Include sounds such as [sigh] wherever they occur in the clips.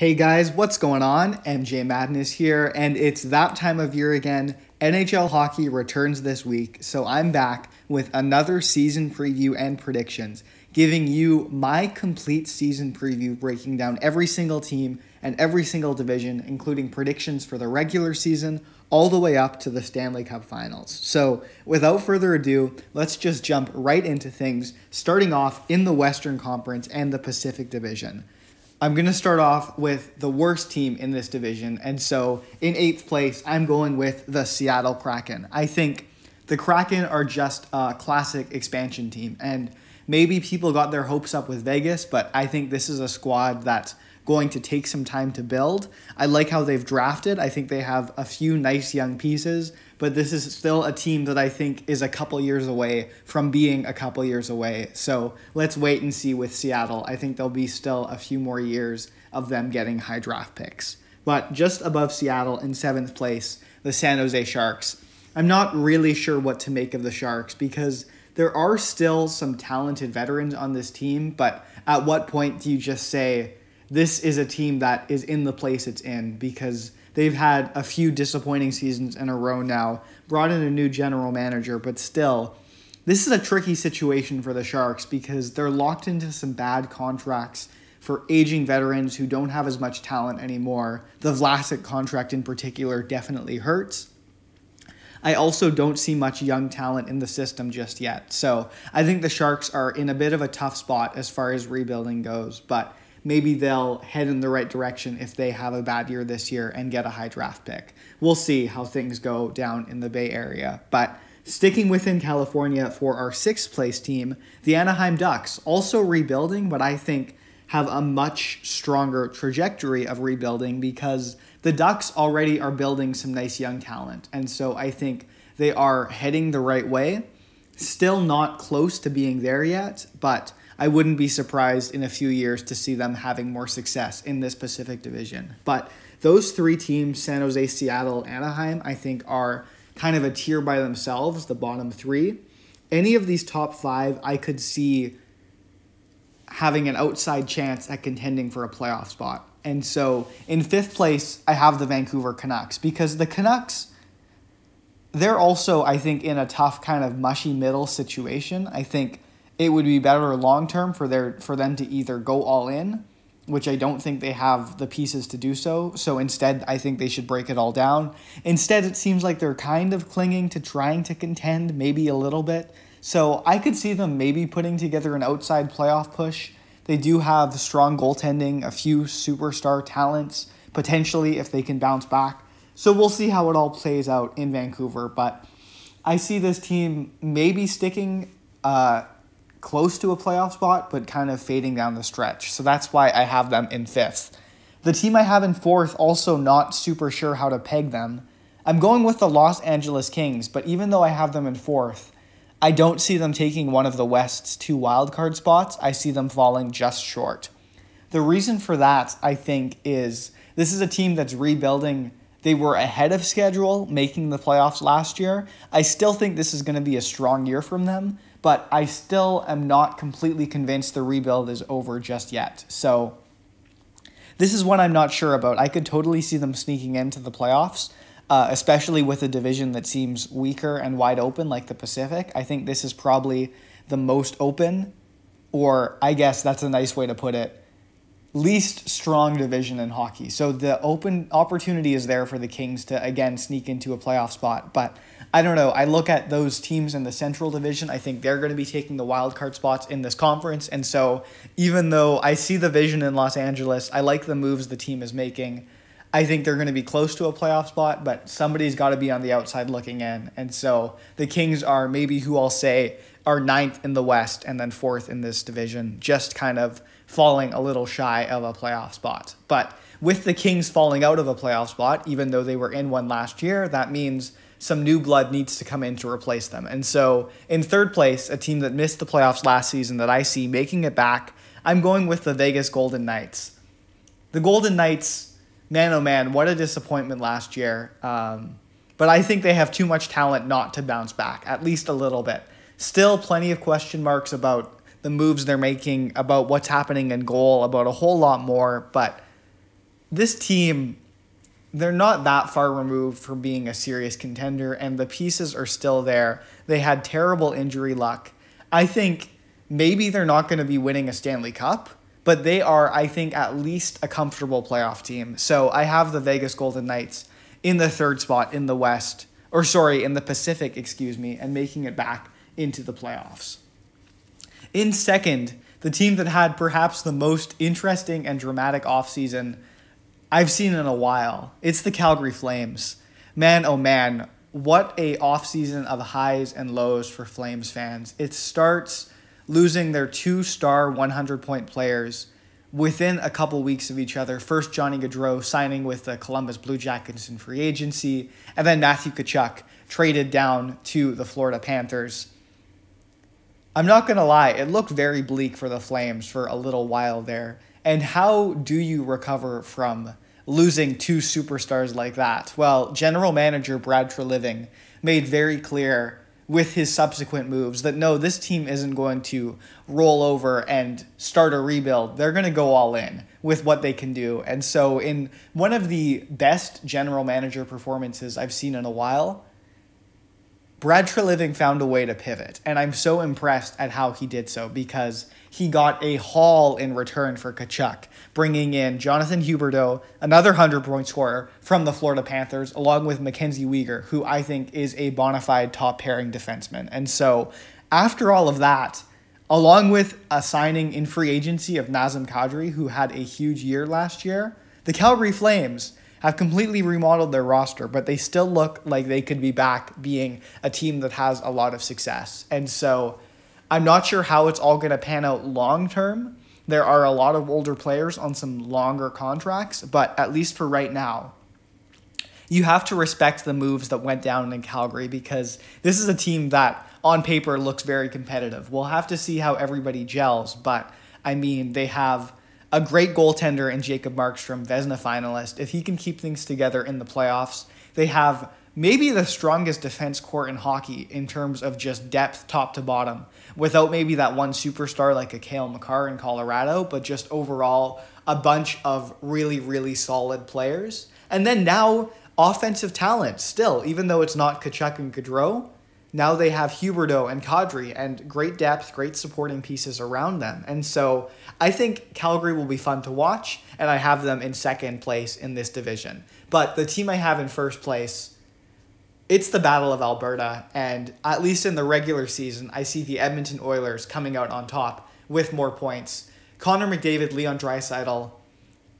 Hey guys, what's going on? MJ Madness here, and it's that time of year again. NHL hockey returns this week, so I'm back with another season preview and predictions, giving you my complete season preview, breaking down every single team and every single division, including predictions for the regular season all the way up to the Stanley Cup finals. So, without further ado, let's just jump right into things, starting off in the Western Conference and the Pacific Division. I'm going to start off with the worst team in this division. And so in eighth place, I'm going with the Seattle Kraken. I think the Kraken are just a classic expansion team. And maybe people got their hopes up with Vegas, but I think this is a squad that's going to take some time to build. I like how they've drafted. I think they have a few nice young pieces but this is still a team that I think is a couple years away from being a couple years away. So let's wait and see with Seattle. I think there'll be still a few more years of them getting high draft picks. But just above Seattle in seventh place, the San Jose Sharks. I'm not really sure what to make of the Sharks because there are still some talented veterans on this team, but at what point do you just say, this is a team that is in the place it's in? Because they've had a few disappointing seasons in a row now, brought in a new general manager, but still, this is a tricky situation for the Sharks because they're locked into some bad contracts for aging veterans who don't have as much talent anymore. The Vlasic contract in particular definitely hurts. I also don't see much young talent in the system just yet. So I think the Sharks are in a bit of a tough spot as far as rebuilding goes. But maybe they'll head in the right direction if they have a bad year this year and get a high draft pick. We'll see how things go down in the Bay Area. But sticking within California for our sixth place team, the Anaheim Ducks, also rebuilding, but I think have a much stronger trajectory of rebuilding because the Ducks already are building some nice young talent. And so I think they are heading the right way. Still not close to being there yet, but I wouldn't be surprised in a few years to see them having more success in this Pacific Division. But those three teams, San Jose, Seattle, Anaheim, I think are kind of a tier by themselves, the bottom three. Any of these top five, I could see having an outside chance at contending for a playoff spot. And so in fifth place, I have the Vancouver Canucks because the Canucks, they're also, I think, in a tough kind of mushy middle situation. I think it would be better long term for their for them to either go all in, which I don't think they have the pieces to do so. So instead, I think they should break it all down. Instead, it seems like they're kind of clinging to trying to contend, maybe a little bit. So I could see them maybe putting together an outside playoff push. They do have strong goaltending, a few superstar talents, potentially if they can bounce back. So we'll see how it all plays out in Vancouver. But I see this team maybe sticking uh, close to a playoff spot, but kind of fading down the stretch. So that's why I have them in fifth. The team I have in fourth, also not super sure how to peg them. I'm going with the Los Angeles Kings, but even though I have them in fourth, I don't see them taking one of the West's two wildcard spots. I see them falling just short. The reason for that, I think, is this is a team that's rebuilding. They were ahead of schedule, making the playoffs last year. I still think this is going to be a strong year from them, but I still am not completely convinced the rebuild is over just yet. So this is one I'm not sure about. I could totally see them sneaking into the playoffs, uh, especially with a division that seems weaker and wide open like the Pacific. I think this is probably the most open, or I guess that's a nice way to put it, least strong division in hockey. So the open opportunity is there for the Kings to again sneak into a playoff spot, but I don't know. I look at those teams in the Central Division. I think they're going to be taking the wild card spots in this conference. And so, even though I see the vision in Los Angeles, I like the moves the team is making. I think they're going to be close to a playoff spot, but somebody's got to be on the outside looking in. And so, the Kings are maybe who I'll say are ninth in the West and then fourth in this division, just kind of falling a little shy of a playoff spot. But with the Kings falling out of a playoff spot, even though they were in one last year, that means some new blood needs to come in to replace them. And so, in third place, a team that missed the playoffs last season that I see making it back, I'm going with the Vegas Golden Knights. The Golden Knights, man oh man, what a disappointment last year. Um, but I think they have too much talent not to bounce back, at least a little bit. Still, plenty of question marks about the moves they're making, about what's happening in goal, about a whole lot more. But this team, they're not that far removed from being a serious contender, and the pieces are still there. They had terrible injury luck. I think maybe they're not going to be winning a Stanley Cup, but they are, I think, at least a comfortable playoff team. So I have the Vegas Golden Knights in the third spot in the West, or sorry, in the Pacific, excuse me, and making it back into the playoffs. In second, the team that had perhaps the most interesting and dramatic offseason I've seen in a while. It's the Calgary Flames. Man, oh man, what a offseason of highs and lows for Flames fans. It starts losing their two-star 100-point players within a couple weeks of each other. First, Johnny Gaudreau signing with the Columbus Blue Jackets in free agency, and then Matthew Tkachuk traded down to the Florida Panthers. I'm not going to lie, it looked very bleak for the Flames for a little while there. And how do you recover from losing two superstars like that? Well, general manager Brad Treliving made very clear with his subsequent moves that no, this team isn't going to roll over and start a rebuild. They're going to go all in with what they can do. And so, in one of the best general manager performances I've seen in a while, Brad Treliving found a way to pivot. And I'm so impressed at how he did so because he got a haul in return for Tkachuk, bringing in Jonathan Huberdeau, another 100 point scorer from the Florida Panthers, along with Mackenzie Weegar, who I think is a bona fide top pairing defenseman. And so, after all of that, along with a signing in free agency of Nazem Kadri, who had a huge year last year, the Calgary Flames have completely remodeled their roster, but they still look like they could be back being a team that has a lot of success. And so, I'm not sure how it's all going to pan out long term. There are a lot of older players on some longer contracts, but at least for right now, you have to respect the moves that went down in Calgary because this is a team that on paper looks very competitive. We'll have to see how everybody gels, but I mean, they have a great goaltender in Jacob Markstrom, Vezina finalist. If he can keep things together in the playoffs, they have maybe the strongest defense core in hockey in terms of just depth top to bottom without maybe that one superstar like a Cale Makar in Colorado, but just overall a bunch of really, really solid players. And then now offensive talent still, even though it's not Tkachuk and Gaudreau, now they have Huberdeau and Kadri and great depth, great supporting pieces around them. And so I think Calgary will be fun to watch, and I have them in second place in this division. But the team I have in first place it's the Battle of Alberta, and at least in the regular season, I see the Edmonton Oilers coming out on top with more points. Connor McDavid, Leon Draisaitl.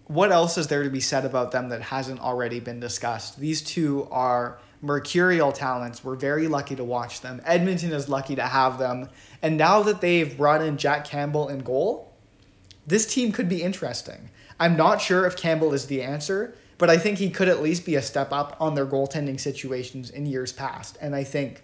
What else is there to be said about them that hasn't already been discussed? These two are mercurial talents. We're very lucky to watch them. Edmonton is lucky to have them. And now that they've brought in Jack Campbell in goal, this team could be interesting. I'm not sure if Campbell is the answer, but I think he could at least be a step up on their goaltending situations in years past. And I think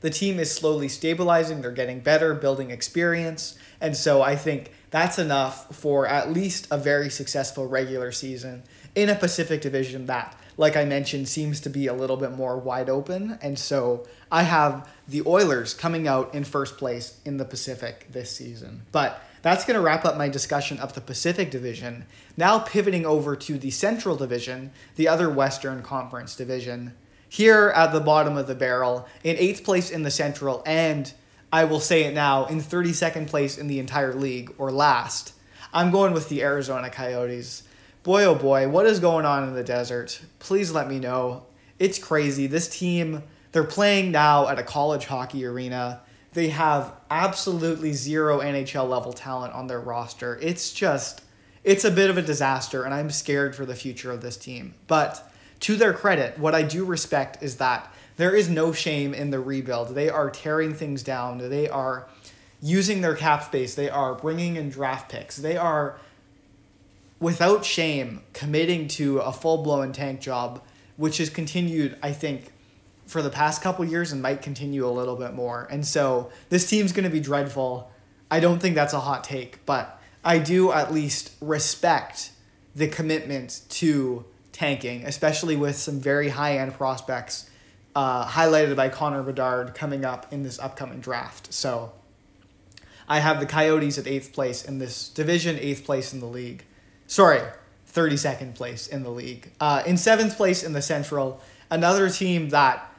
the team is slowly stabilizing, they're getting better, building experience. And so I think that's enough for at least a very successful regular season in a Pacific Division that, like I mentioned, seems to be a little bit more wide open. And so I have the Oilers coming out in first place in the Pacific this season. But that's going to wrap up my discussion of the Pacific Division. Now pivoting over to the Central Division, the other Western Conference division. Here at the bottom of the barrel, in eighth place in the Central, and I will say it now, in 32nd place in the entire league, or last, I'm going with the Arizona Coyotes. Boy, oh boy, what is going on in the desert? Please let me know. It's crazy. This team, they're playing now at a college hockey arena they have absolutely zero NHL level talent on their roster. It's just, it's a bit of a disaster, and I'm scared for the future of this team. But to their credit, what I do respect is that there is no shame in the rebuild. They are tearing things down. They are using their cap space. They are bringing in draft picks. They are, without shame, committing to a full blown tank job, which has continued, I think, for the past couple years and might continue a little bit more. And so this team's going to be dreadful. I don't think that's a hot take, but I do at least respect the commitment to tanking, especially with some very high end prospects, uh, highlighted by Connor Bedard coming up in this upcoming draft. So I have the Coyotes at eighth place in this division, eighth place in the league. Sorry, 32nd place in the league. Uh, in seventh place in the Central, another team that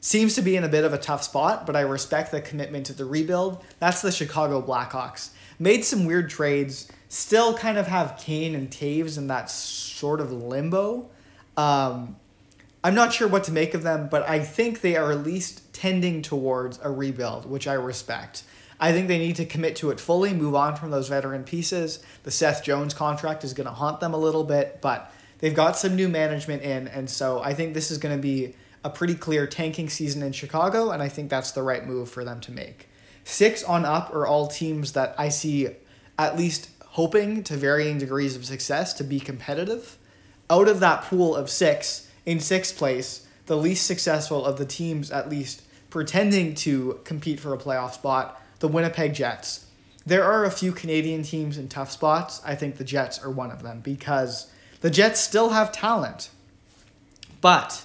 seems to be in a bit of a tough spot, but I respect the commitment to the rebuild. That's the Chicago Blackhawks. Made some weird trades, still kind of have Kane and Toews in that sort of limbo. Um, I'm not sure what to make of them, but I think they are at least tending towards a rebuild, which I respect. I think they need to commit to it fully, move on from those veteran pieces. The Seth Jones contract is going to haunt them a little bit, but they've got some new management in, and so I think this is going to be a pretty clear tanking season in Chicago, and I think that's the right move for them to make. Six on up are all teams that I see at least hoping to varying degrees of success to be competitive. Out of that pool of six, in sixth place, the least successful of the teams, at least pretending to compete for a playoff spot, the Winnipeg Jets. There are a few Canadian teams in tough spots. I think the Jets are one of them because the Jets still have talent, but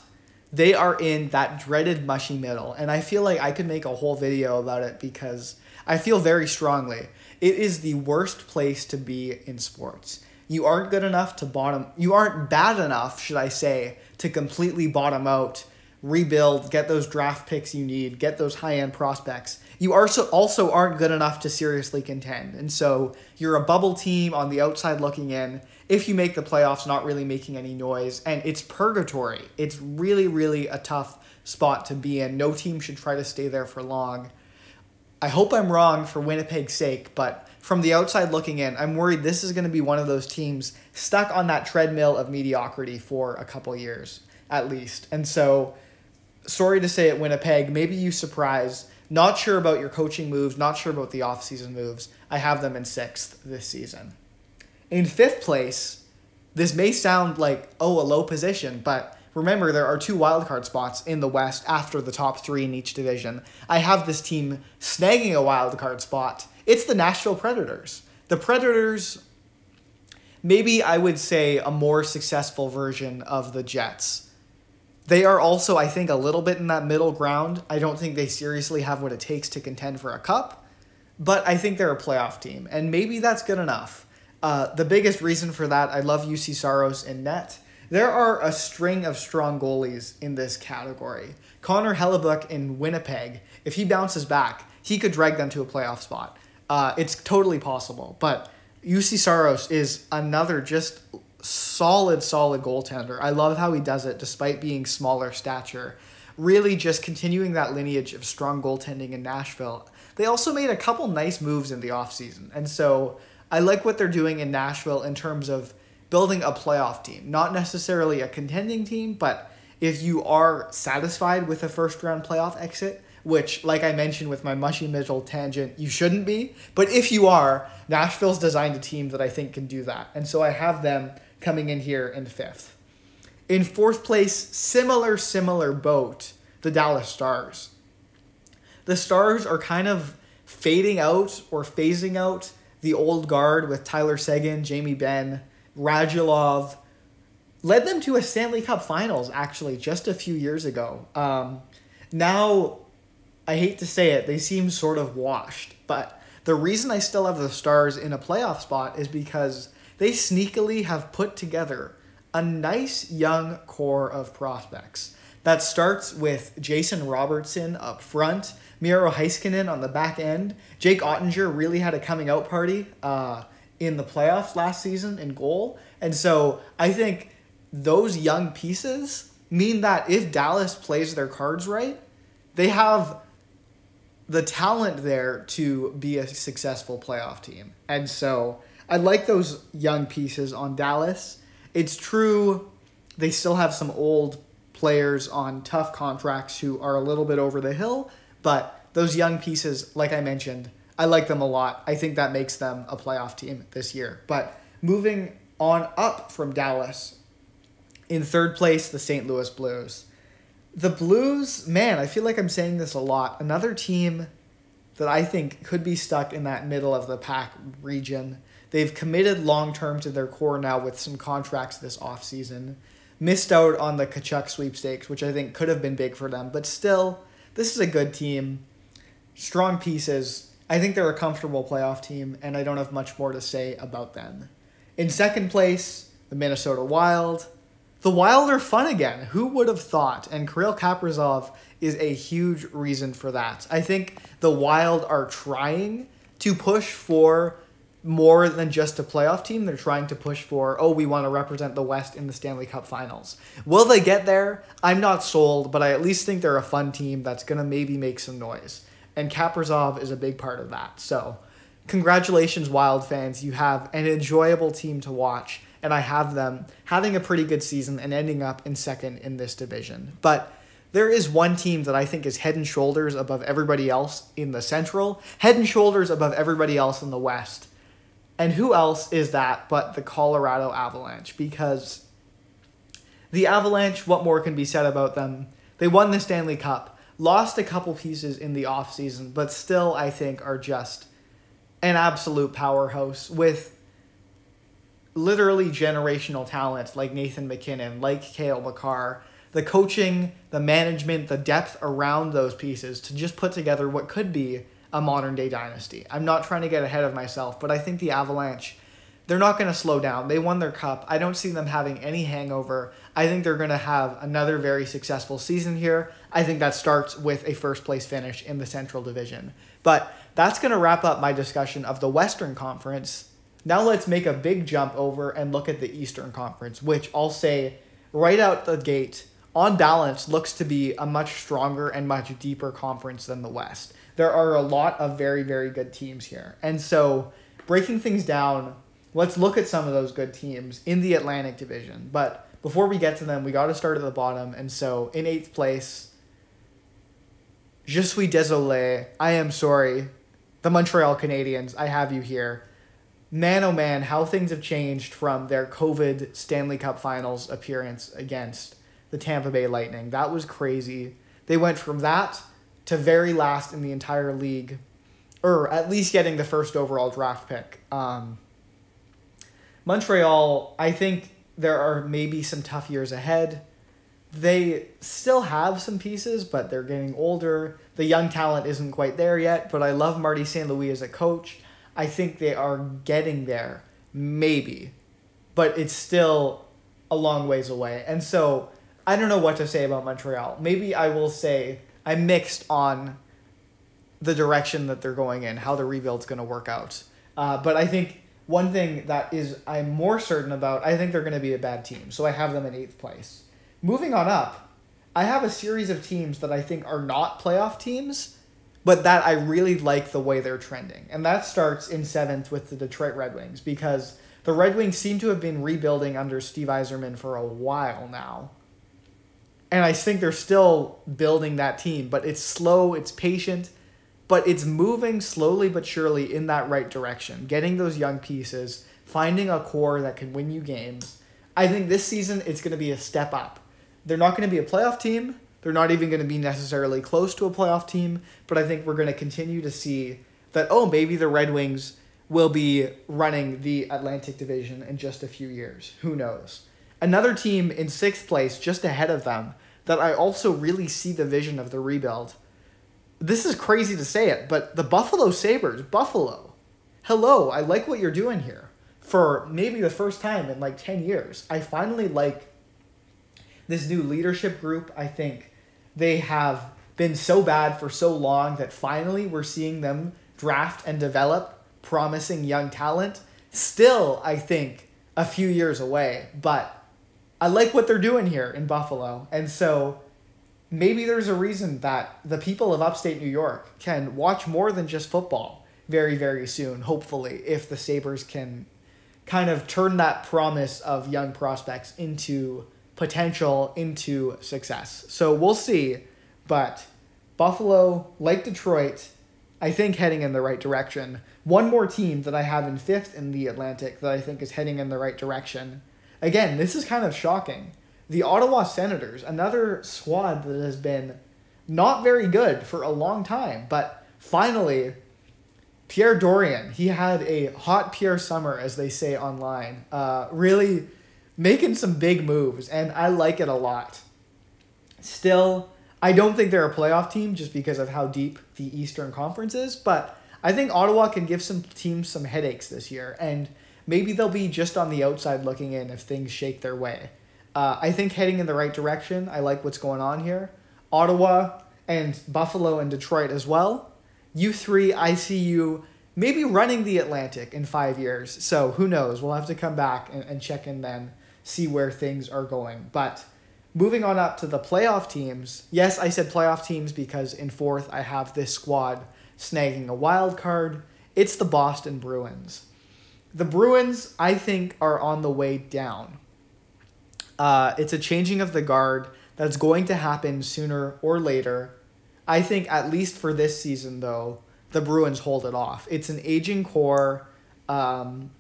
they are in that dreaded mushy middle. And I feel like I could make a whole video about it because I feel very strongly it is the worst place to be in sports. You aren't good enough to bottom, you aren't bad enough, should I say, to completely bottom out, rebuild, get those draft picks you need, get those high end prospects. You also also aren't good enough to seriously contend. And so you're a bubble team on the outside looking in. If you make the playoffs, not really making any noise, and it's purgatory. It's really, really a tough spot to be in. No team should try to stay there for long. I hope I'm wrong for Winnipeg's sake, but from the outside looking in, I'm worried this is going to be one of those teams stuck on that treadmill of mediocrity for a couple years at least. And so, sorry to say it, Winnipeg, maybe you surprise. Not sure about your coaching moves, not sure about the offseason moves. I have them in sixth this season. In fifth place, this may sound like, oh, a low position, but remember there are two wildcard spots in the West after the top three in each division. I have this team snagging a wildcard spot it's the Nashville Predators. The Predators, maybe I would say a more successful version of the Jets. They are also, I think, a little bit in that middle ground. I don't think they seriously have what it takes to contend for a cup, but I think they're a playoff team, and maybe that's good enough. Uh, the biggest reason for that, I love Juuse Saros in net. There are a string of strong goalies in this category. Connor Hellebuyck in Winnipeg, if he bounces back, he could drag them to a playoff spot. Uh, it's totally possible. But Juuse Saros is another just solid, solid goaltender. I love how he does it despite being smaller stature. Really just continuing that lineage of strong goaltending in Nashville. They also made a couple nice moves in the offseason. And so I like what they're doing in Nashville in terms of building a playoff team. Not necessarily a contending team, but if you are satisfied with a first round playoff exit, which, like I mentioned with my mushy middle tangent, you shouldn't be. But if you are, Nashville's designed a team that I think can do that. And so I have them coming in here in fifth. In fourth place, similar, similar boat, the Dallas Stars. The Stars are kind of fading out or phasing out the old guard with Tyler Seguin, Jamie Benn, Radulov. Led them to a Stanley Cup Finals actually just a few years ago. Um, now I hate to say it, they seem sort of washed. But the reason I still have the Stars in a playoff spot is because they sneakily have put together a nice young core of prospects. That starts with Jason Robertson up front, Miro Heiskanen on the back end. Jake Oettinger really had a coming out party uh, in the playoffs last season in goal. And so I think those young pieces mean that if Dallas plays their cards right, they have the talent there to be a successful playoff team. And so I like those young pieces on Dallas. It's true they still have some old players on tough contracts who are a little bit over the hill, but those young pieces, like I mentioned, I like them a lot. I think that makes them a playoff team this year. But moving on up from Dallas, in third place, the St. Louis Blues the Blues, man, I feel like I'm saying this a lot. Another team that I think could be stuck in that middle of the pack region. They've committed long term to their core now with some contracts this offseason. Missed out on the Tkachuk sweepstakes, which I think could have been big for them, but still, this is a good team. Strong pieces. I think they're a comfortable playoff team, and I don't have much more to say about them. In second place, the the Minnesota Wild. The Wild are fun again. Who would have thought? And Kirill Kaprizov is a huge reason for that. I think the Wild are trying to push for more than just a playoff team. They're trying to push for, oh, we want to represent the West in the Stanley Cup finals. Will they get there? I'm not sold, but I at least think they're a fun team that's going to maybe make some noise. And Kaprizov is a big part of that. So, congratulations, Wild fans. You have an enjoyable team to watch, and I have them having a pretty good season and ending up in second in this division. But there is one team that I think is head and shoulders above everybody else in the Central, head and shoulders above everybody else in the West and who else is that but the Colorado Avalanche? Because the Avalanche, what more can be said about them? They won the Stanley Cup, lost a couple pieces in the offseason, but still, I think, are just an absolute powerhouse with literally generational talent like Nathan MacKinnon, like Cale Makar. The coaching, the management, the depth around those pieces to just put together what could be a modern day dynasty. I'm not trying to get ahead of myself, but I think the Avalanche, they're not going to slow down. They won their cup. I don't see them having any hangover. I think they're going to have another very successful season here. I think that starts with a first place finish in the Central Division. But that's going to wrap up my discussion of the Western Conference. Now let's make a big jump over and look at the Eastern Conference, which I'll say right out the gate, on balance, looks to be a much stronger and much deeper conference than the West there are a lot of very, very good teams here. And so, breaking things down, let's look at some of those good teams in the Atlantic Division. But before we get to them, we got to start at the bottom. And so, in eighth place, Je suis désolé. I am sorry. The Montreal Canadiens, I have you here. Man, oh man, how things have changed from their COVID Stanley Cup Finals appearance against the Tampa Bay Lightning. That was crazy. They went from that to very last in the entire league, or at least getting the first overall draft pick. Um, Montreal, I think there are maybe some tough years ahead. They still have some pieces, but they're getting older. The young talent isn't quite there yet, but I love Marty St. Louis as a coach. I think they are getting there, maybe, but it's still a long ways away. And so I don't know what to say about Montreal. Maybe I will say I'm mixed on the direction that they're going in, how the rebuild's going to work out. Uh, but I think one thing that is I'm more certain about, I think they're going to be a bad team. So I have them in eighth place. Moving on up, I have a series of teams that I think are not playoff teams, but that I really like the way they're trending. And that starts in seventh with the Detroit Red Wings because the Red Wings seem to have been rebuilding under Steve Yzerman for a while now and I think they're still building that team, but it's slow, it's patient, but it's moving slowly but surely in that right direction. Getting those young pieces, finding a core that can win you games. I think this season it's going to be a step up. They're not going to be a playoff team. They're not even going to be necessarily close to a playoff team, but I think we're going to continue to see that oh, maybe the Red Wings will be running the Atlantic Division in just a few years. Who knows? Another team in sixth place, just ahead of them, that I also really see the vision of the rebuild. This is crazy to say it, but the Buffalo Sabres, Buffalo, hello, I like what you're doing here. For maybe the first time in like 10 years, I finally like this new leadership group. I think they have been so bad for so long that finally we're seeing them draft and develop promising young talent. Still, I think a few years away, but I like what they're doing here in Buffalo. And so maybe there's a reason that the people of upstate New York can watch more than just football very, very soon, hopefully, if the Sabres can kind of turn that promise of young prospects into potential, into success. So we'll see. But Buffalo, like Detroit, I think heading in the right direction. One more team that I have in fifth in the Atlantic that I think is heading in the right direction Again, this is kind of shocking. The Ottawa Senators, another squad that has been not very good for a long time, but finally, Pierre Dorion, he had a hot Pierre summer, as they say online, uh, really making some big moves, and I like it a lot. Still, I don't think they're a playoff team just because of how deep the Eastern Conference is, but I think Ottawa can give some teams some headaches this year, and maybe they'll be just on the outside looking in if things shake their way. Uh, I think heading in the right direction. I like what's going on here. Ottawa and Buffalo and Detroit as well. You three, I see you maybe running the Atlantic in five years. So who knows? We'll have to come back and, and check in then, see where things are going. But moving on up to the playoff teams. Yes, I said playoff teams because in fourth I have this squad snagging a wild card. It's the Boston Bruins. The Bruins, I think, are on the way down. Uh, it's a changing of the guard that's going to happen sooner or later. I think, at least for this season, though, the Bruins hold it off. It's an aging core, um,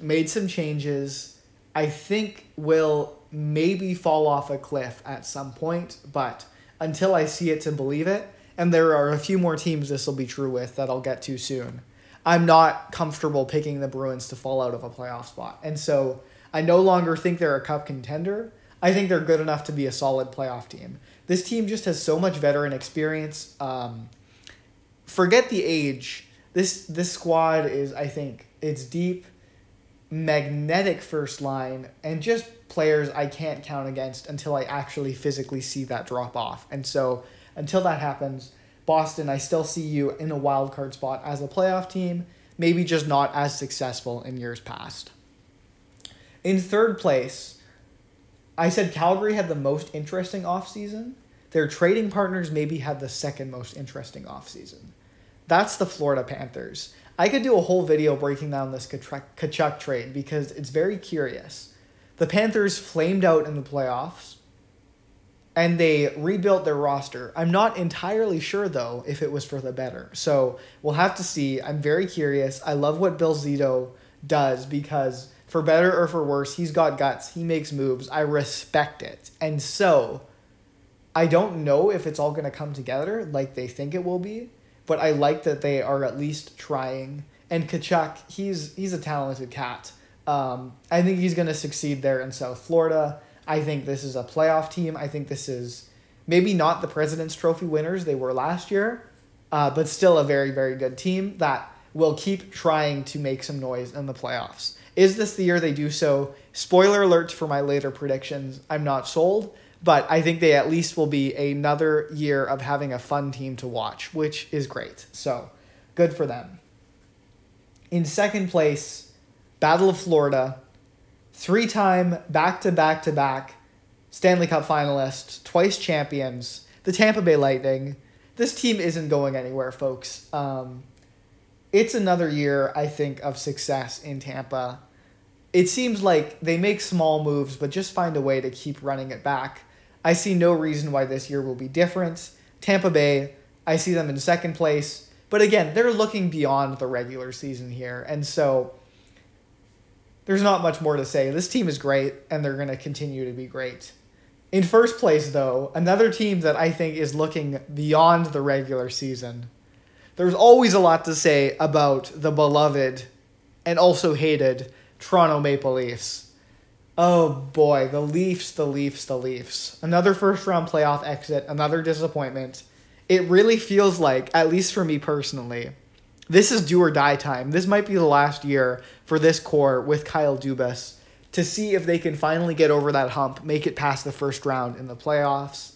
made some changes. I think will maybe fall off a cliff at some point, but until I see it to believe it, and there are a few more teams this will be true with that I'll get to soon. I'm not comfortable picking the Bruins to fall out of a playoff spot. And so I no longer think they're a cup contender. I think they're good enough to be a solid playoff team. This team just has so much veteran experience. Um, forget the age. This this squad is, I think, it's deep, magnetic first line, and just players I can't count against until I actually physically see that drop off. And so until that happens, Boston, I still see you in a wild card spot as a playoff team, maybe just not as successful in years past. In third place, I said Calgary had the most interesting offseason. Their trading partners maybe had the second most interesting offseason. That's the Florida Panthers. I could do a whole video breaking down this Tkachuk trade because it's very curious. The Panthers flamed out in the playoffs and they rebuilt their roster. I'm not entirely sure though if it was for the better. So we'll have to see. I'm very curious. I love what Bill Zito does because for better or for worse, he's got guts. He makes moves. I respect it. And so I don't know if it's all going to come together like they think it will be, but I like that they are at least trying. And Tkachuk, he's he's a talented cat. Um, I think he's going to succeed there in South Florida. I think this is a playoff team. I think this is maybe not the President's Trophy winners they were last year, uh, but still a very, very good team that will keep trying to make some noise in the playoffs. Is this the year they do so? Spoiler alert for my later predictions. I'm not sold, but I think they at least will be another year of having a fun team to watch, which is great. So good for them. In second place, Battle of Florida, three time back to back to back Stanley Cup finalists, twice champions, the Tampa Bay Lightning. This team isn't going anywhere, folks. Um, it's another year, I think, of success in Tampa. It seems like they make small moves, but just find a way to keep running it back. I see no reason why this year will be different. Tampa Bay, I see them in second place. But again, they're looking beyond the regular season here. And so there's not much more to say. This team is great, and they're going to continue to be great. In first place, though, another team that I think is looking beyond the regular season there's always a lot to say about the beloved and also hated Toronto Maple Leafs. Oh boy, the Leafs, the Leafs, the Leafs. Another first round playoff exit, another disappointment. It really feels like, at least for me personally, this is do or die time. This might be the last year for this core with Kyle Dubas to see if they can finally get over that hump, make it past the first round in the playoffs.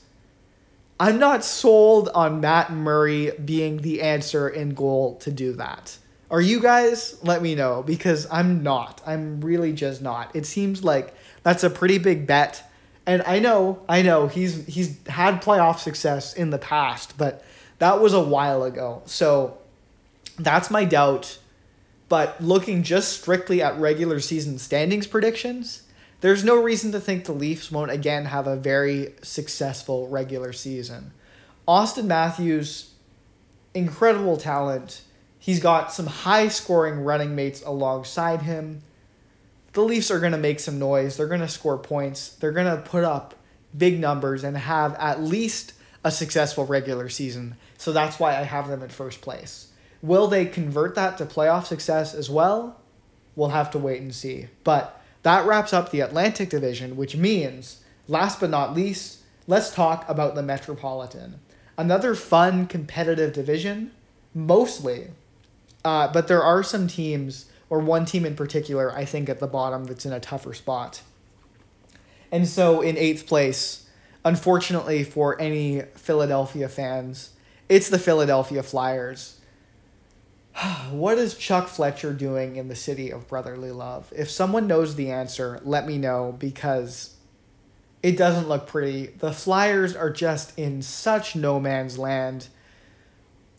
I'm not sold on Matt Murray being the answer in goal to do that. Are you guys? Let me know because I'm not. I'm really just not. It seems like that's a pretty big bet. And I know, I know he's he's had playoff success in the past, but that was a while ago. So that's my doubt. But looking just strictly at regular season standings predictions, there's no reason to think the Leafs won't again have a very successful regular season. Auston Matthews, incredible talent. He's got some high scoring running mates alongside him. The Leafs are going to make some noise. They're going to score points. They're going to put up big numbers and have at least a successful regular season. So that's why I have them in first place. Will they convert that to playoff success as well? We'll have to wait and see. But that wraps up the Atlantic Division, which means, last but not least, let's talk about the Metropolitan. Another fun, competitive division, mostly. Uh, but there are some teams or one team in particular, I think at the bottom that's in a tougher spot. And so in eighth place, unfortunately for any Philadelphia fans, it's the Philadelphia Flyers. [sighs] what is Chuck Fletcher doing in the city of brotherly love? If someone knows the answer, let me know because it doesn't look pretty. The Flyers are just in such no man's land.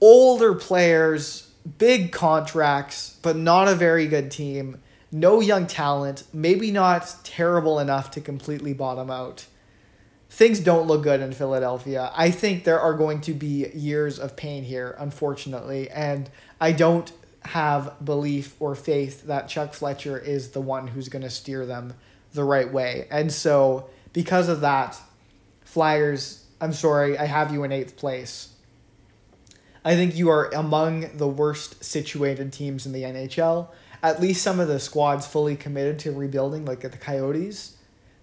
Older players, big contracts, but not a very good team. No young talent, maybe not terrible enough to completely bottom out. Things don't look good in Philadelphia. I think there are going to be years of pain here, unfortunately, and I don't have belief or faith that Chuck Fletcher is the one who's going to steer them the right way. And so, because of that, Flyers, I'm sorry, I have you in eighth place. I think you are among the worst situated teams in the NHL. At least some of the squads fully committed to rebuilding, like at the Coyotes.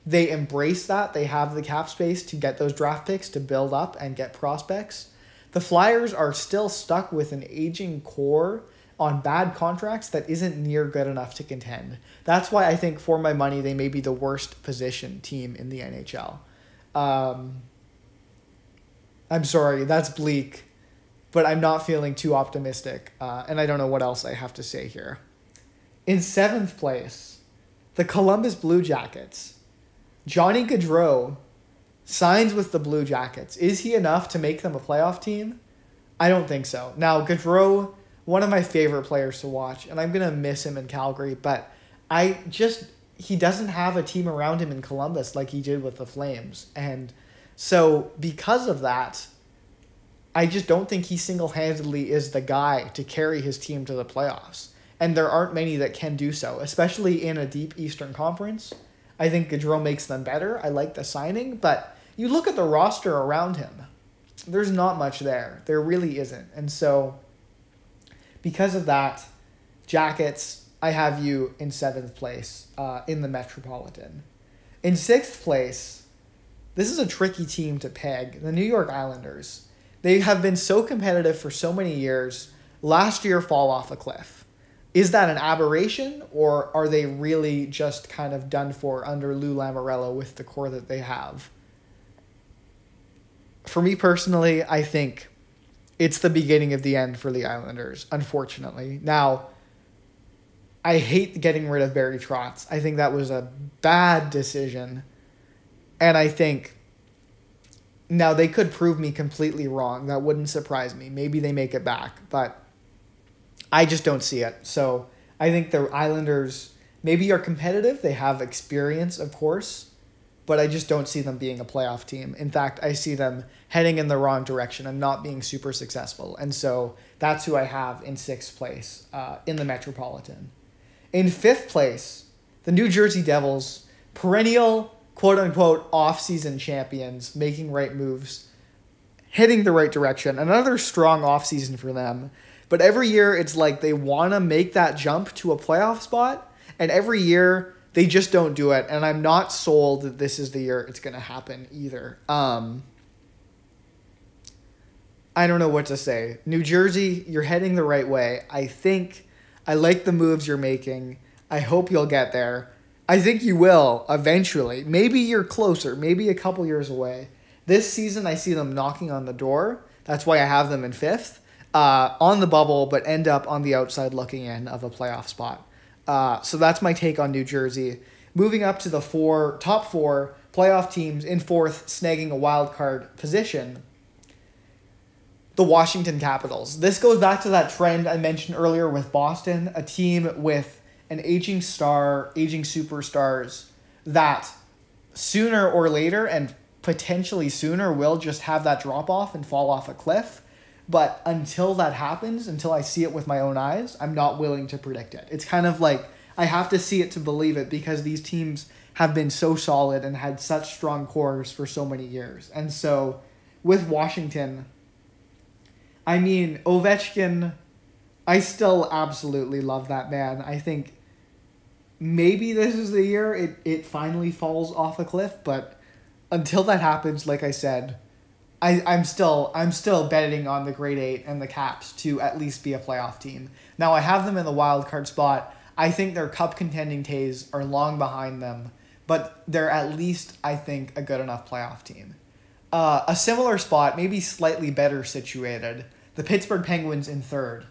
They embrace that. They have the cap space to get those draft picks to build up and get prospects. The Flyers are still stuck with an aging core on bad contracts that isn't near good enough to contend. That's why I think, for my money, they may be the worst position team in the NHL. Um, I'm sorry, that's bleak, but I'm not feeling too optimistic, uh, and I don't know what else I have to say here. In seventh place, the Columbus Blue Jackets. Johnny Gaudreau signs with the Blue Jackets. Is he enough to make them a playoff team? I don't think so. Now, Gaudreau, one of my favorite players to watch, and I'm going to miss him in Calgary, but I just, he doesn't have a team around him in Columbus like he did with the Flames. And so, because of that, I just don't think he single handedly is the guy to carry his team to the playoffs. And there aren't many that can do so, especially in a deep Eastern Conference. I think Gaudreau makes them better. I like the signing, but you look at the roster around him, there's not much there. There really isn't. And so, because of that, Jackets, I have you in seventh place uh, in the Metropolitan. In sixth place, this is a tricky team to peg the New York Islanders. They have been so competitive for so many years. Last year, fall off a cliff. Is that an aberration, or are they really just kind of done for under Lou Lamoriello with the core that they have? for me personally, I think it's the beginning of the end for the Islanders, unfortunately. Now, I hate getting rid of Barry Trotz. I think that was a bad decision. And I think now they could prove me completely wrong. That wouldn't surprise me. Maybe they make it back, but I just don't see it. So I think the Islanders maybe are competitive. They have experience, of course, but I just don't see them being a playoff team. In fact, I see them heading in the wrong direction and not being super successful. And so that's who I have in sixth place uh, in the Metropolitan. In fifth place, the New Jersey Devils, perennial quote unquote off-season champions, making right moves, heading the right direction. Another strong off-season for them. But every year it's like they want to make that jump to a playoff spot, and every year they just don't do it, and I'm not sold that this is the year it's gonna happen either. Um, I don't know what to say. New Jersey, you're heading the right way. I think I like the moves you're making. I hope you'll get there. I think you will eventually. Maybe you're closer, maybe a couple years away. This season, I see them knocking on the door. That's why I have them in fifth uh, on the bubble, but end up on the outside looking in of a playoff spot. Uh, so that's my take on New Jersey. Moving up to the four top four playoff teams in fourth, snagging a wild card position. The Washington Capitals. This goes back to that trend I mentioned earlier with Boston, a team with an aging star, aging superstars that sooner or later and potentially sooner will just have that drop off and fall off a cliff. But until that happens, until I see it with my own eyes, I'm not willing to predict it. It's kind of like I have to see it to believe it because these teams have been so solid and had such strong cores for so many years. And so with Washington, I mean, Ovechkin, I still absolutely love that man. I think maybe this is the year it, it finally falls off a cliff, but until that happens, like I said, I, I'm still I'm still betting on the Great Eight and the Caps to at least be a playoff team. Now I have them in the wild card spot. I think their cup contending Tays are long behind them, but they're at least, I think, a good enough playoff team. Uh, a similar spot, maybe slightly better situated, the Pittsburgh Penguins in third.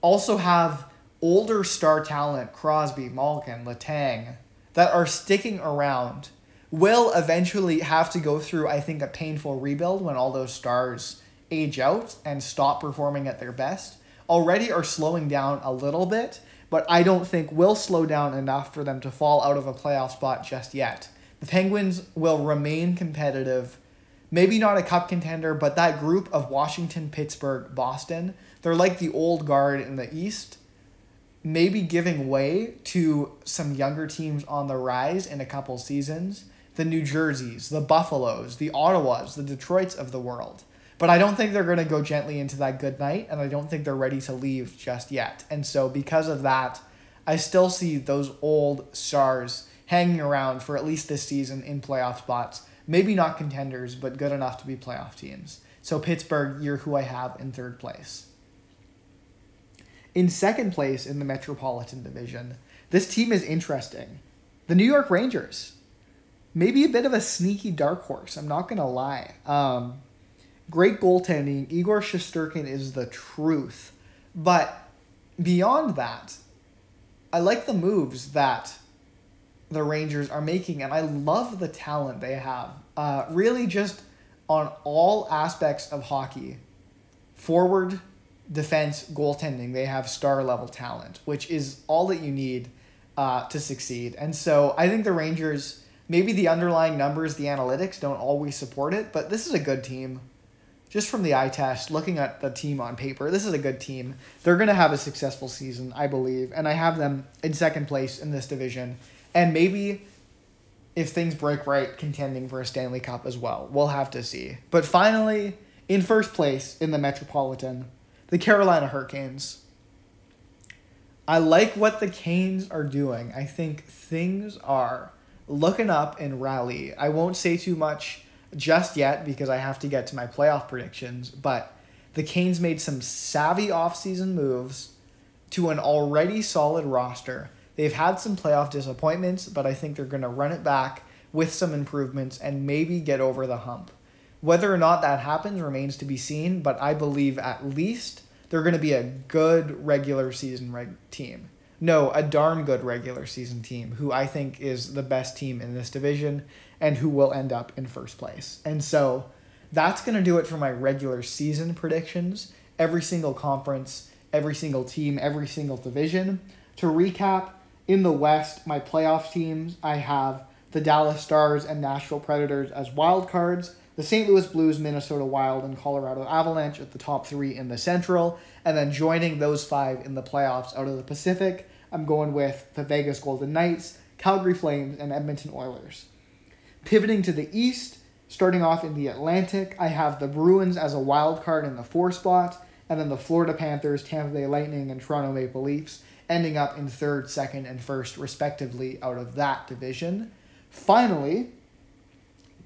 Also have older star talent, Crosby, Malkin, Letang that are sticking around. Will eventually have to go through, I think, a painful rebuild when all those stars age out and stop performing at their best. Already are slowing down a little bit, but I don't think will slow down enough for them to fall out of a playoff spot just yet. The Penguins will remain competitive. Maybe not a cup contender, but that group of Washington, Pittsburgh, Boston, they're like the old guard in the East, maybe giving way to some younger teams on the rise in a couple seasons. The New Jerseys, the Buffaloes, the Ottawas, the Detroits of the world. But I don't think they're going to go gently into that good night, and I don't think they're ready to leave just yet. And so, because of that, I still see those old stars hanging around for at least this season in playoff spots. Maybe not contenders, but good enough to be playoff teams. So, Pittsburgh, you're who I have in third place. In second place in the Metropolitan Division, this team is interesting. The New York Rangers. Maybe a bit of a sneaky dark horse, I'm not going to lie. Um, great goaltending. Igor Shesterkin is the truth. But beyond that, I like the moves that the Rangers are making, and I love the talent they have. Uh, really, just on all aspects of hockey forward, defense, goaltending, they have star level talent, which is all that you need uh, to succeed. And so I think the Rangers, maybe the underlying numbers, the analytics don't always support it, but this is a good team just from the eye test, looking at the team on paper, this is a good team. They're going to have a successful season, I believe, and I have them in second place in this division. And maybe if things break right, contending for a Stanley Cup as well. We'll have to see. But finally, in first place in the Metropolitan, the Carolina Hurricanes. I like what the Canes are doing. I think things are looking up in Raleigh. I won't say too much just yet because I have to get to my playoff predictions, but the Canes made some savvy offseason moves to an already solid roster. They've had some playoff disappointments, but I think they're going to run it back with some improvements and maybe get over the hump. Whether or not that happens remains to be seen, but I believe at least they're going to be a good regular season reg- team. No, a darn good regular season team who I think is the best team in this division and who will end up in first place. And so that's going to do it for my regular season predictions. Every single conference, every single team, every single division. To recap, in the West, my playoff teams, I have the Dallas Stars and Nashville Predators as wild cards, the St. Louis Blues, Minnesota Wild, and Colorado Avalanche at the top three in the Central, and then joining those five in the playoffs out of the Pacific, I'm going with the Vegas Golden Knights, Calgary Flames, and Edmonton Oilers. Pivoting to the East, starting off in the Atlantic, I have the Bruins as a wild card in the four spot, and then the Florida Panthers, Tampa Bay Lightning, and Toronto Maple Leafs ending up in third, second, and first, respectively, out of that division. Finally,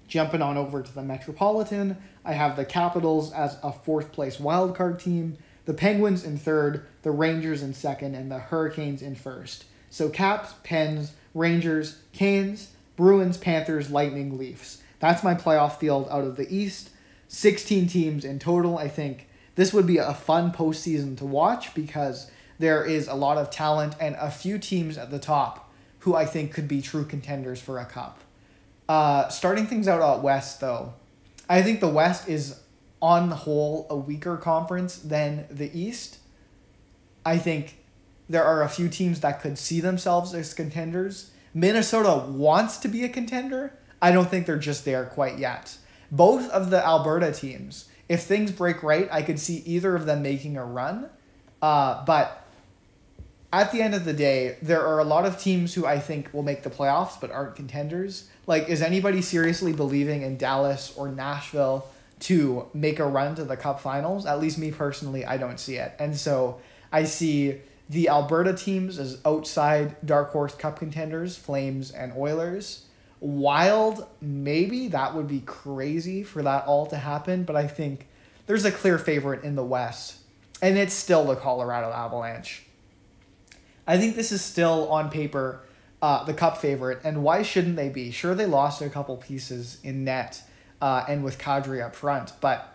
jumping on over to the Metropolitan, I have the Capitals as a fourth place wild card team, the Penguins in third, the Rangers in second, and the Hurricanes in first. So Caps, Pens, Rangers, Canes, Bruins, Panthers, Lightning, Leafs. That's my playoff field out of the East. 16 teams in total. I think this would be a fun postseason to watch because there is a lot of talent and a few teams at the top who I think could be true contenders for a cup. Uh, starting things out out west, though, I think the West is on the whole a weaker conference than the East. I think there are a few teams that could see themselves as contenders Minnesota wants to be a contender. I don't think they're just there quite yet. Both of the Alberta teams, if things break right, I could see either of them making a run. Uh, but at the end of the day, there are a lot of teams who I think will make the playoffs but aren't contenders. Like, is anybody seriously believing in Dallas or Nashville to make a run to the Cup Finals? At least me personally, I don't see it. And so I see the Alberta teams as outside Dark Horse Cup contenders, Flames and Oilers. Wild, maybe that would be crazy for that all to happen, but I think there's a clear favorite in the West, and it's still the Colorado Avalanche. I think this is still on paper uh, the cup favorite, and why shouldn't they be? Sure, they lost a couple pieces in net uh, and with Kadri up front, but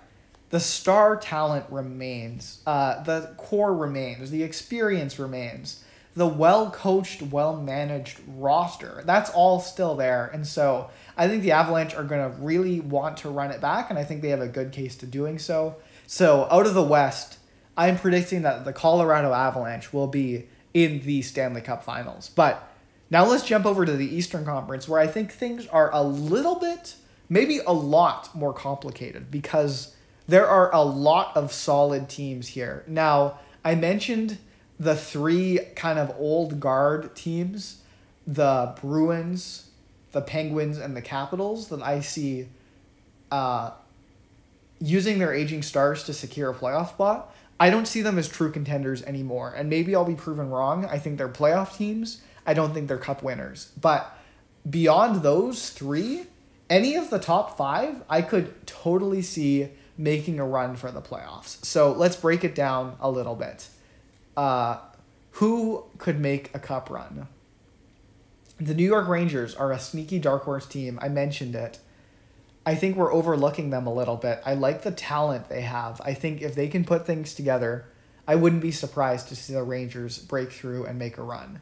the star talent remains, uh, the core remains, the experience remains, the well coached, well managed roster. That's all still there. And so I think the Avalanche are going to really want to run it back, and I think they have a good case to doing so. So out of the West, I'm predicting that the Colorado Avalanche will be in the Stanley Cup finals. But now let's jump over to the Eastern Conference, where I think things are a little bit, maybe a lot more complicated because there are a lot of solid teams here. Now, I mentioned the three kind of old guard teams the Bruins, the Penguins, and the Capitals that I see uh, using their aging stars to secure a playoff spot. I don't see them as true contenders anymore. And maybe I'll be proven wrong. I think they're playoff teams. I don't think they're cup winners. But beyond those three, any of the top five, I could totally see making a run for the playoffs. So let's break it down a little bit. Uh, who could make a cup run? The New York Rangers are a sneaky dark horse team. I mentioned it. I think we're overlooking them a little bit. I like the talent they have. I think if they can put things together, I wouldn't be surprised to see the Rangers break through and make a run.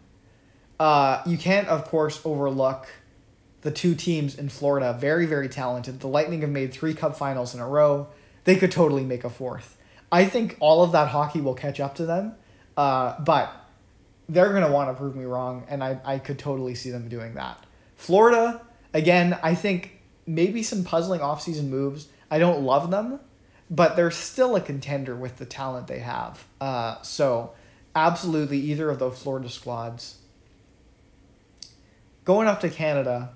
Uh, you can't, of course, overlook the two teams in Florida. Very, very talented. The Lightning have made three Cup finals in a row. They could totally make a fourth. I think all of that hockey will catch up to them, uh, but they're going to want to prove me wrong, and I, I could totally see them doing that. Florida, again, I think maybe some puzzling offseason moves. I don't love them, but they're still a contender with the talent they have. Uh, so, absolutely, either of those Florida squads. Going up to Canada,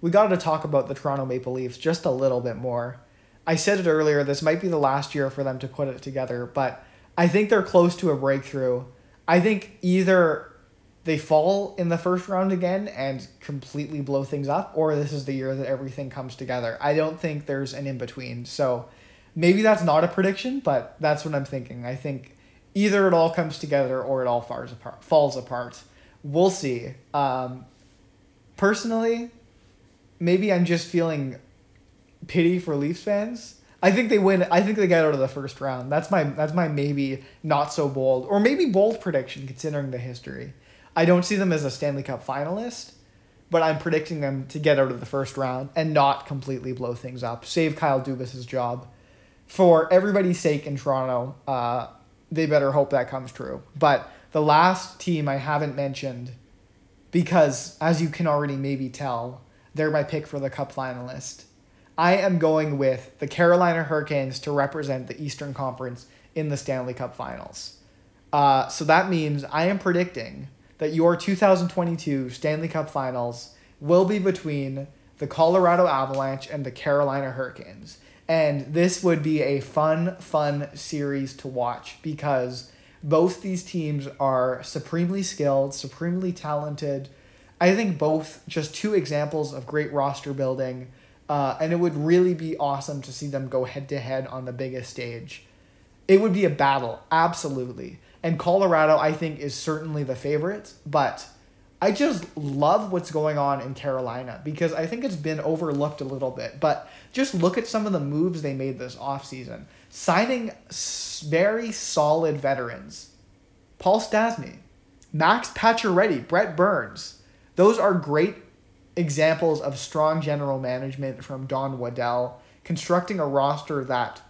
we got to talk about the Toronto Maple Leafs just a little bit more. I said it earlier, this might be the last year for them to put it together, but I think they're close to a breakthrough. I think either they fall in the first round again and completely blow things up, or this is the year that everything comes together. I don't think there's an in between. So maybe that's not a prediction, but that's what I'm thinking. I think either it all comes together or it all falls apart. Falls apart. We'll see. Um, personally, maybe I'm just feeling pity for Leafs fans. I think they win. I think they get out of the first round. That's my that's my maybe not so bold or maybe bold prediction considering the history. I don't see them as a Stanley Cup finalist, but I'm predicting them to get out of the first round and not completely blow things up. Save Kyle Dubas's job. For everybody's sake in Toronto, uh, they better hope that comes true. But the last team I haven't mentioned, because as you can already maybe tell, they're my pick for the Cup finalist. I am going with the Carolina Hurricanes to represent the Eastern Conference in the Stanley Cup Finals. Uh, so that means I am predicting that your 2022 Stanley Cup Finals will be between the Colorado Avalanche and the Carolina Hurricanes. And this would be a fun, fun series to watch because both these teams are supremely skilled, supremely talented. I think both just two examples of great roster building. Uh, and it would really be awesome to see them go head to head on the biggest stage. It would be a battle, absolutely. And Colorado, I think, is certainly the favorite, but I just love what's going on in Carolina because I think it's been overlooked a little bit. But just look at some of the moves they made this offseason. Signing very solid veterans. Paul Stastny, Max Pacioretty, Brent Burns. Those are great examples of strong general management from Don Waddell, constructing a roster that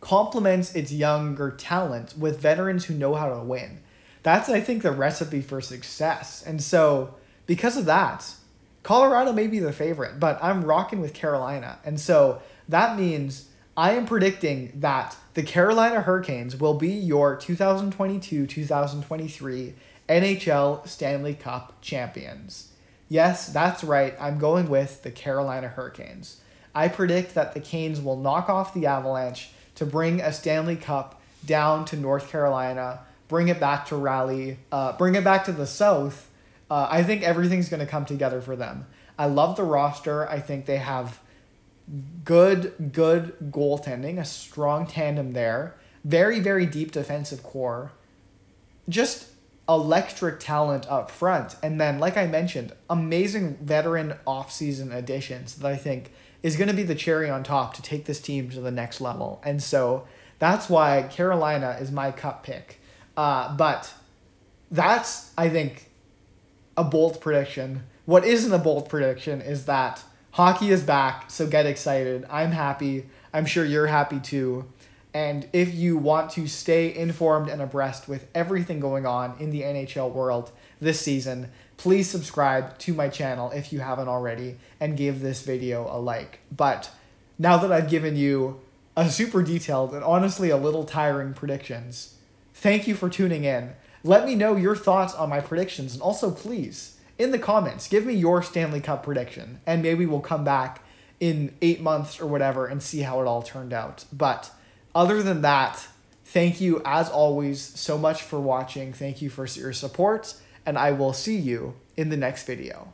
complements its younger talent with veterans who know how to win. That's, I think, the recipe for success. And so, because of that, Colorado may be the favorite, but I'm rocking with Carolina. And so that means I am predicting that the Carolina Hurricanes will be your 2022 2023 NHL Stanley Cup champions. Yes, that's right. I'm going with the Carolina Hurricanes. I predict that the Canes will knock off the Avalanche to bring a Stanley Cup down to North Carolina, bring it back to Raleigh, uh, bring it back to the South. Uh, I think everything's going to come together for them. I love the roster. I think they have good, good goaltending, a strong tandem there, very, very deep defensive core. Just electric talent up front. And then, like I mentioned, amazing veteran offseason additions that I think is going to be the cherry on top to take this team to the next level. And so that's why Carolina is my cup pick. Uh, but that's, I think, a bold prediction. What isn't a bold prediction is that hockey is back, so get excited. I'm happy. I'm sure you're happy too. And if you want to stay informed and abreast with everything going on in the NHL world this season, please subscribe to my channel if you haven't already and give this video a like. But now that I've given you a super detailed and honestly a little tiring predictions, thank you for tuning in. Let me know your thoughts on my predictions and also please in the comments give me your Stanley Cup prediction and maybe we'll come back in 8 months or whatever and see how it all turned out. But other than that, thank you as always so much for watching. Thank you for your support, and I will see you in the next video.